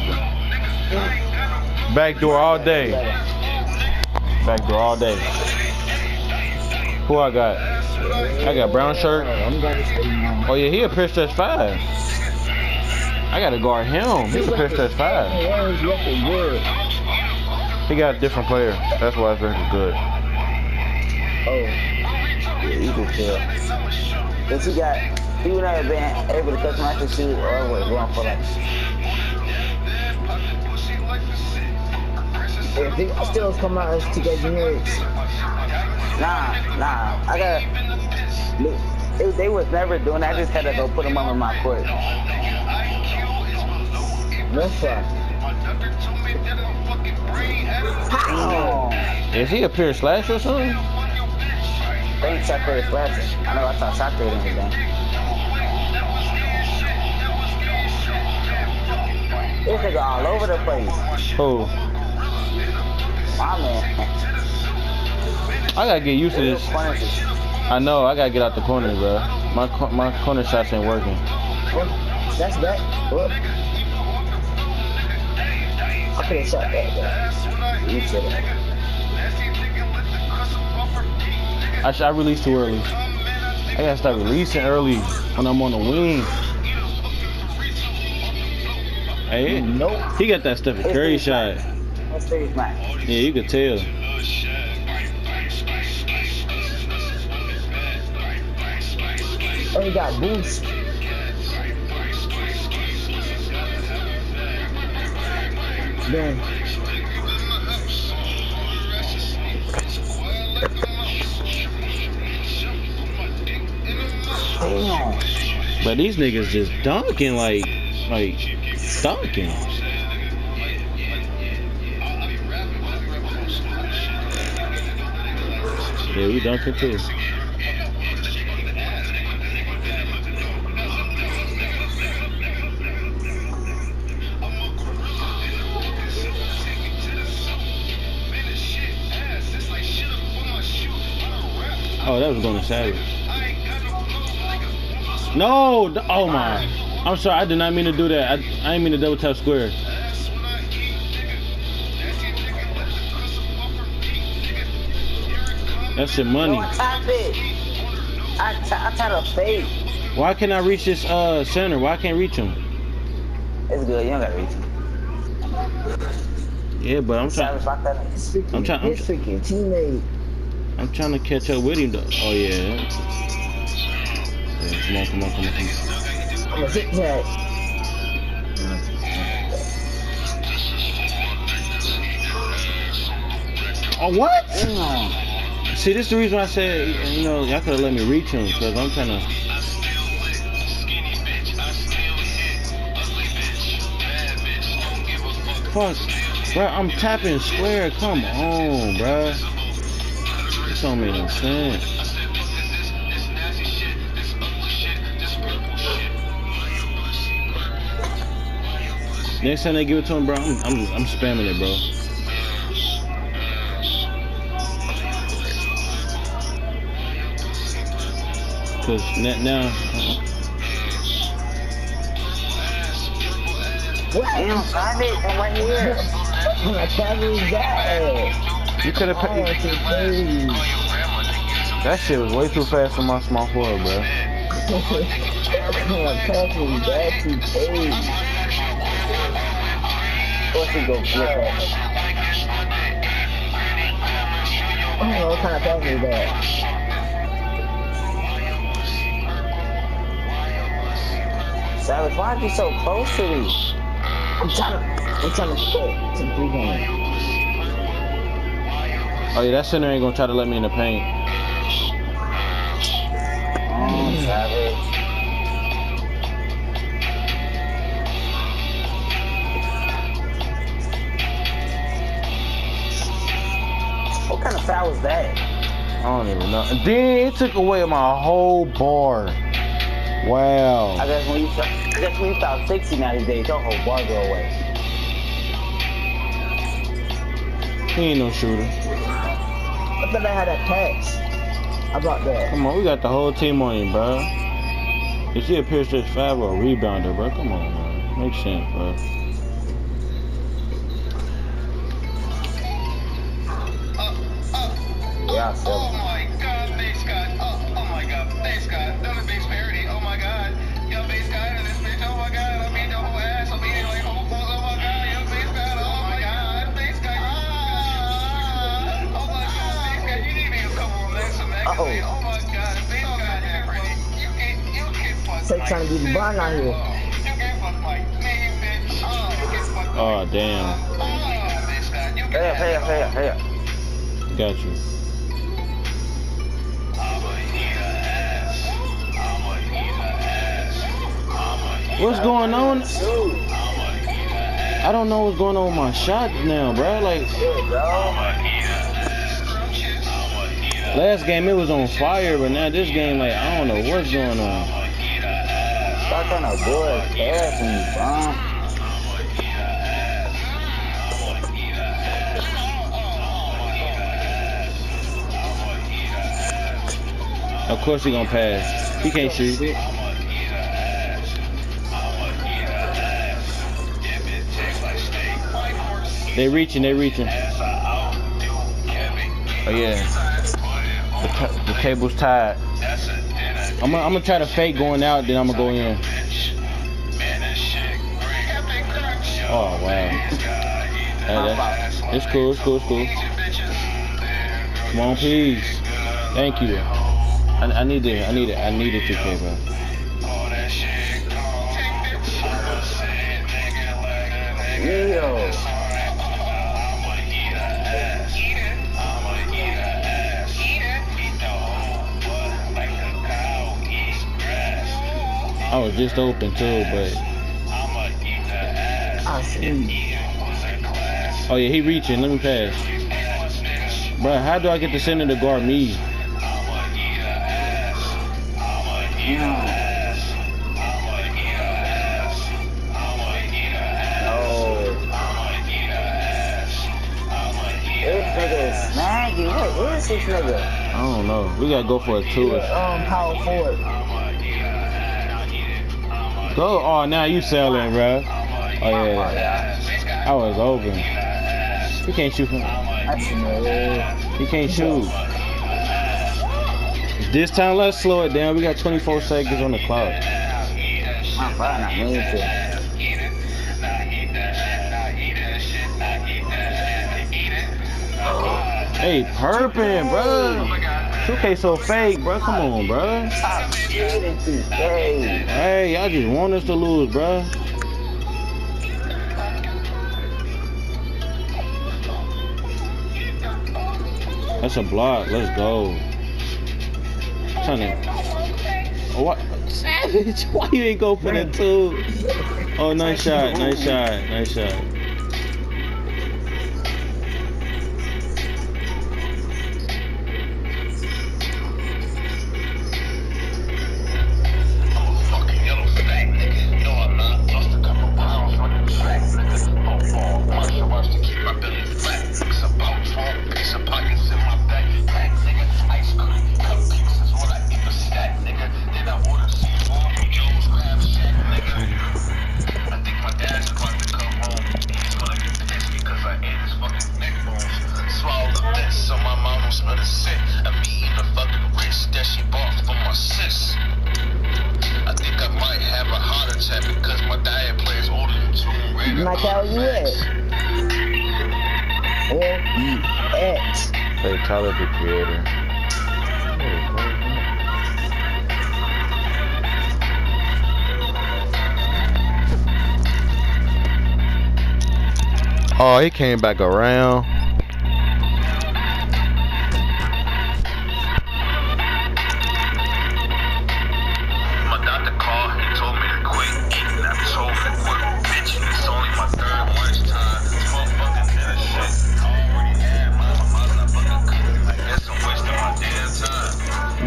striker. Backdoor all day. Backdoor all day. Who I got? I got brown shirt. Oh yeah, he a pitch five. I gotta guard him. He's a pitch stretch five. He got a different player. That's why his record good. Oh, Yeah, you can tell. He got, he would never been able to customize his shoes or was going for like, if he still come out as to get generics, nah, nah, I got, look, it, they was never doing that. I just had to go put them on my court. that's fine. Oh, Is he a pure slash or something? thanks, I for his glasses. I know I saw soccer in his game. This nigga all over the place. Who? My man. I gotta get used to this. I know. I gotta get out the corner, bro. My my corner shots ain't working. Oh, that's that. Look. I could have shot that, You said it. I sh- I release too early. I gotta start releasing early when I'm on the wing. Hey, nope. he got that Stephen Curry shot. That's. Yeah, you could tell. Oh, he got boost. Then Damn. But these niggas just dunking like, like dunking. Yeah, we dunking too. Oh, that was going to Savage. No! Oh my! I'm sorry. I did not mean to do that. I, I didn't mean to double tap square. That's your money. No, I tap it. I, ta- I try to fade. Why can't I reach this uh center? Why can't I reach him? It's good. You don't gotta reach him. Yeah, but I'm trying. Savage lock that in. his freaking, I'm trying- I'm his freaking teammate. I'm trying to catch up with him though. Oh yeah. Yeah, come on, come on, come on, come on. I'm a zip tag. Oh what? Damn. See, this is the reason I said, you know, y'all could have let me reach him because I'm trying to. Fuck, bro, I'm tapping square. Come on, bro. This don't make no sense. Next time they give it to him, bro, I'm, I'm, I'm spamming it, bro. Cause now, now What? Damn, Savage. I'm right here. I'm like, Savage that. you could have. I want. That shit was way too fast for my small forward, bro. I'm like, Savage that to play. What's he go flip that? I don't know what kind of pass is that. Savage, why are you so close to me? I'm trying to, I'm trying to shit to three game. Oh yeah, that center ain't gonna try to let me in the paint. Oh, Savage. What kind of foul was that? I don't even know. Then it took away my whole bar. Wow. I guess when you start, I guess when you start texting nowadays, your whole bar go away. He ain't no shooter. I thought I had a pass. I got that. Come on, we got the whole team on you, bro. If a Pierce to five or a rebounder, bro, come on, man. Makes sense, bro. Yeah, I feel it. Can fuck Say my trying to be the out here. You can fuck my man, bitch. Oh, you can fuck my damn. Base Scott. You Hey, hey, hey, hey. Got you. What's going on? I don't know what's going on with my shot now, bro. Like last game it was on fire, but now this game like I don't know what's going on. Stop trying to it fast and bum. Of course he gonna pass. He can't shoot. They reaching, they reaching. Oh yeah. The, the table's tied. I'm gonna, try to fake going out, then I'm gonna go in. Oh wow. Hey, it's cool, it's cool, it's cool. Come on, please. Thank you. I, I need it. I need it. I need it 2K, bro. Yo. I was just open too, but I see. oh yeah, he reaching. Let me pass. Bro, how do I get the center to guard me? No. This nigga. What is this nigga? I don't know. We gotta go for a two. Um, power forward. Go. Oh, now you selling, bro. Oh yeah. I was open. He can't shoot no. He can't shoot. This time, let's slow it down. We got 24 seconds on the clock. Hey, perping, bro. 2K so fake, bro. Come on, bro. Hey, y'all just want us to lose, bro. That's a block. Let's go. Trying to. Oh, what? Savage, why you ain't go for that two? Oh, nice shot, nice shot, nice shot. Oh, I'm came back around.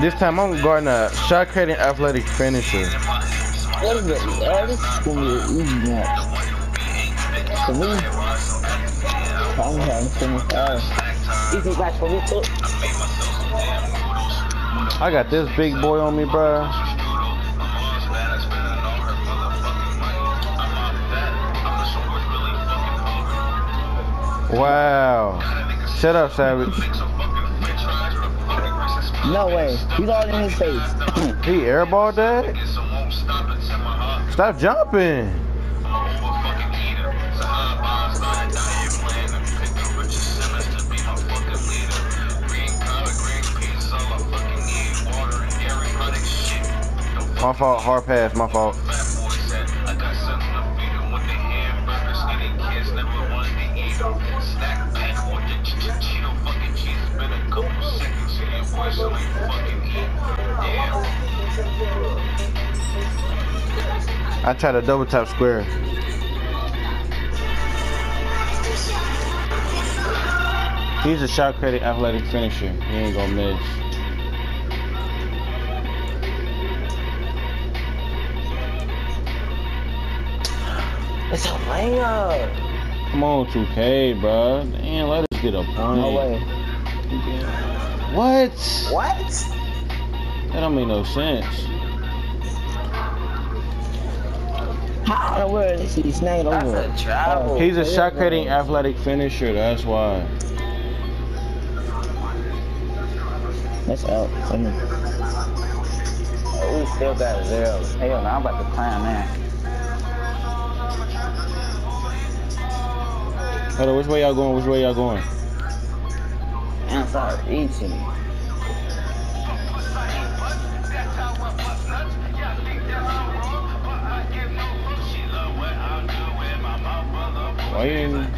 This time I'm guarding a shot creating athletic finisher. What is it? Oh, this is gonna be an easy match. For me, I'm having so much fun. Easy match for me too. I got this big boy on me, bruh. Wow. Shut up, Savage. No way. He's all in his face. He airballed that? Stop jumping. My fault, hard pass, my fault. I tried to double tap square. He's a shot credit athletic finisher. He ain't gonna miss. It's a layup. Come on, 2K, bro. Damn, let us get a point. No way. What? What? That don't make no sense. How in the world is he snagged That's over? a travel. He's a shot creating athletic finisher. That's why. That's out. Oh, we still got zero. Hell no, I'm about to climb that. Hold on, which way y'all going? Which way y'all going? And start eating. Why you ain't...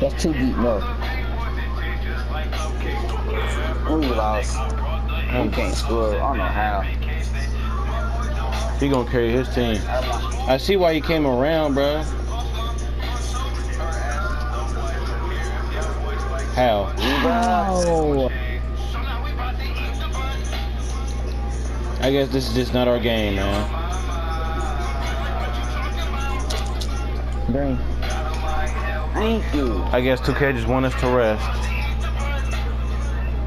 that's too deep. No. We lost. We can't score. I don't know how. He gonna carry his team. I see why he came around, bro. How? Oh. I guess this is just not our game, man. Green. Thank you. I guess 2K just want us to rest.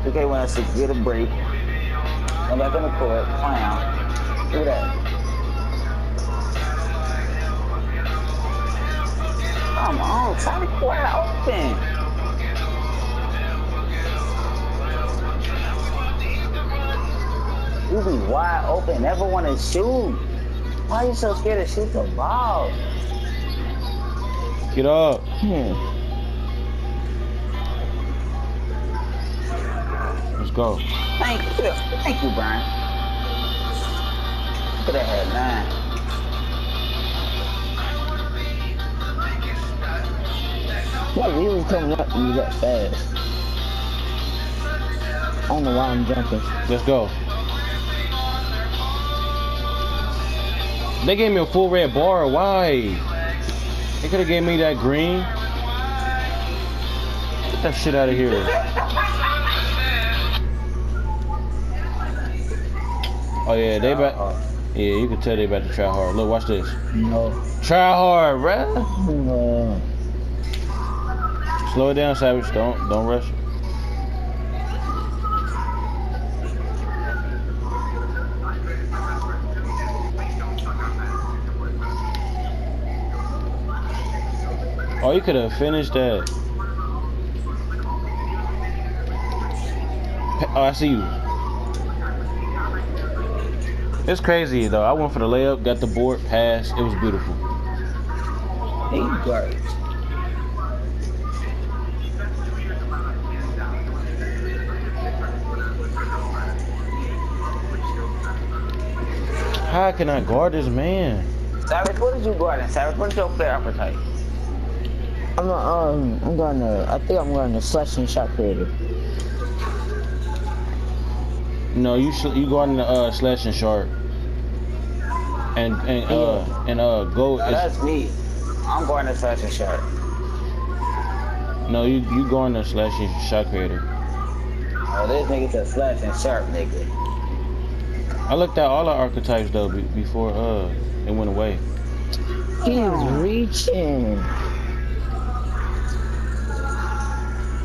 Okay, when I said get a break. Come back on the court. Clown. Do that. Come on, try to wide open. You be wide open, never want to shoot. Why are you so scared to shoot the ball? Get up. Hmm. Let's go. Thank you, thank you, Brian. Could have had nine. What really coming up to you that fast? I don't know why I'm jumping. Let's go. They gave me a full red bar. Why? They could have gave me that green. Get that shit out of here. Oh yeah, they about. Yeah, you can tell they about to try hard. Look, watch this. No. Try hard, bruh. No. Slow it down, Savage. Don't don't rush. Oh, you could have finished that. Oh, I see you. It's crazy though. I went for the layup, got the board, pass. It was beautiful. He garbage. How can I guard this man? Savage, what did you guard? Savage, what's your player appetite? I'm not, um, I'm going to, I think I'm going to slash and shot creator. No, you sh- you guarding the uh, slash and sharp. And and uh and uh go. No, that's me. I'm going to such a shirt. no, you you going the slash and shot creator. Oh, this nigga's a slash and sharp nigga. I looked at all the archetypes though before uh it went away. He's reaching.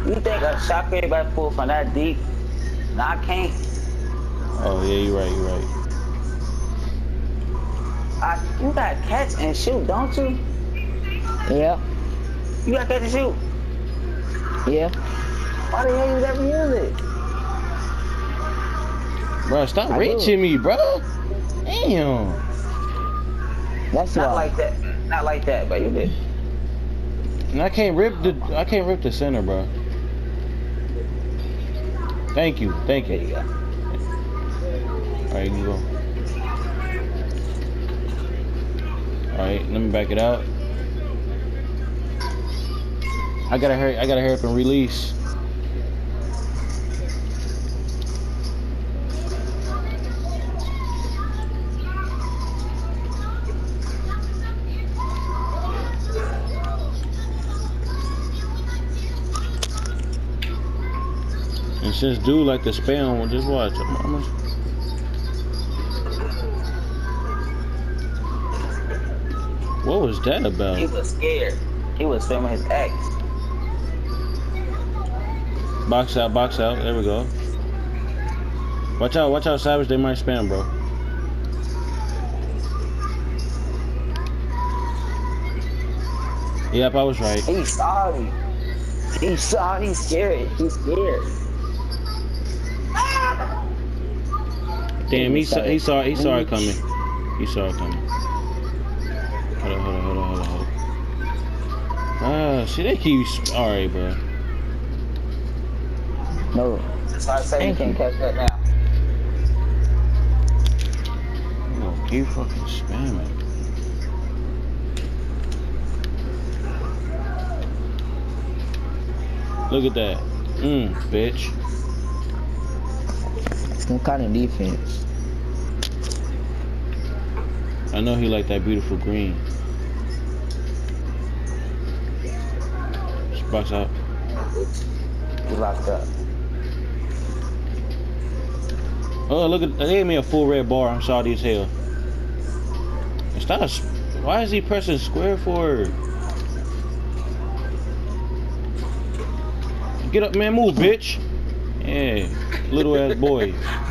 You think a shot creator by pull from that deep? Nah, I can't. Oh yeah, you're right, you're right. I, you got catch and shoot, don't you? Yeah. You got catch and shoot. Yeah. Why the hell you never use it? Bro, stop I do. reaching me, bro. Damn. That's Not why. like that. Not like that, but you did. And I can't rip the I can't rip the center, bro. Thank you, thank There you you. go. All right, you go. All right, let me back it out. I gotta hurry. I gotta hurry up and release. Since dude like to spam, well, just watch. I'm, I'm What was that about? He was scared. He was filming his ex. Box out, box out. There we go. Watch out, watch out, Savage. They might spam, bro. Yep, I was right. He's sorry. He's sorry. He's scared. He's scared. Damn, he saw, he saw, he saw it coming. He saw it coming. Hold on, hold on, hold on, hold on, hold on. Ah, see, they keep. All right, bro. No. That's why I say you can't catch that now. Oh, keep fucking spamming. Look at that. Mmm, bitch. Some kind of defense. I know he like that beautiful green. Box out. You locked up. Oh, look at they gave me a full red bar. I'm salty as hell. Stop. a, Why is he pressing square forward? Get up, man. Move, bitch. Yeah, little ass boy.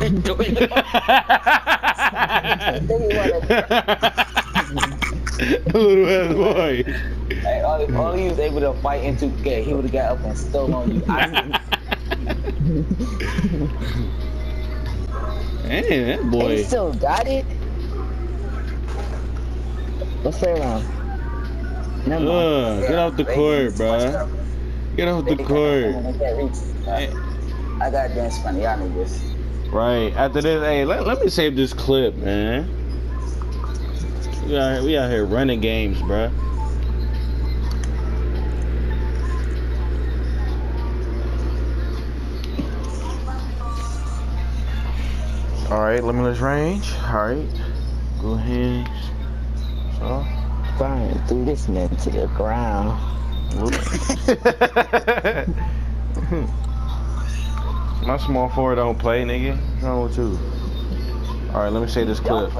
little ass boy. Hey, all, all he was able to fight in 2K, he would have got up and stole on you. I, Man, that He boy. still got it. Let's play around. Never mind. Ugh, get off the court, bro. Get off the court. Hey. I got dance funny. Y'all know this. Right. After this, hey, let, let me save this clip, man. We out, here, we out here running games, bruh. All right, limitless range. All right, go ahead. So, Fine, threw this man to the ground. My small forward don't play, nigga. Wrong with you? All right, let me say this clip.